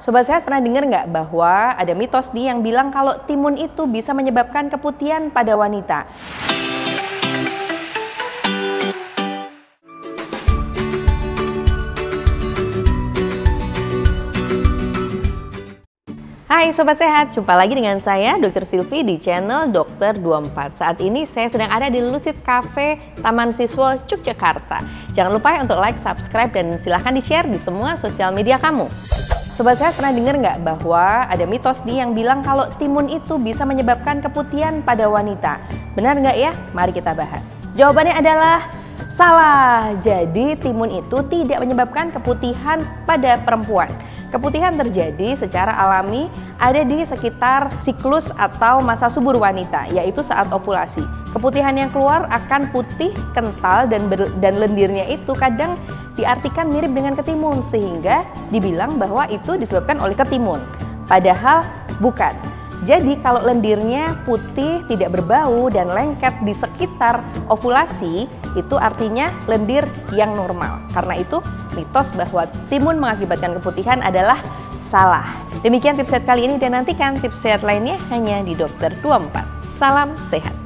Sobat Sehat pernah dengar nggak bahwa ada mitos nih yang bilang kalau timun itu bisa menyebabkan keputihan pada wanita? Hai Sobat Sehat, jumpa lagi dengan saya Dr. Silvi di channel Dokter 24. Saat ini saya sedang ada di Lucid Cafe Taman Siswa Yogyakarta. Jangan lupa ya untuk like, subscribe, dan silahkan di-share di semua sosial media kamu. Sobat Sehat pernah dengar nggak bahwa ada mitos nih yang bilang kalau timun itu bisa menyebabkan keputihan pada wanita? Benar nggak ya? Mari kita bahas. Jawabannya adalah salah. Jadi timun itu tidak menyebabkan keputihan pada perempuan. Keputihan terjadi secara alami ada di sekitar siklus atau masa subur wanita, yaitu saat ovulasi. Keputihan yang keluar akan putih, kental, dan, ber, dan lendirnya itu kadang diartikan mirip dengan ketimun, sehingga dibilang bahwa itu disebabkan oleh ketimun. Padahal bukan. Jadi kalau lendirnya putih, tidak berbau dan lengket di sekitar ovulasi, itu artinya lendir yang normal. Karena itu mitos bahwa timun mengakibatkan keputihan adalah salah. Demikian tips sehat kali ini dan nantikan tips sehat lainnya hanya di Dokter 24. Salam sehat.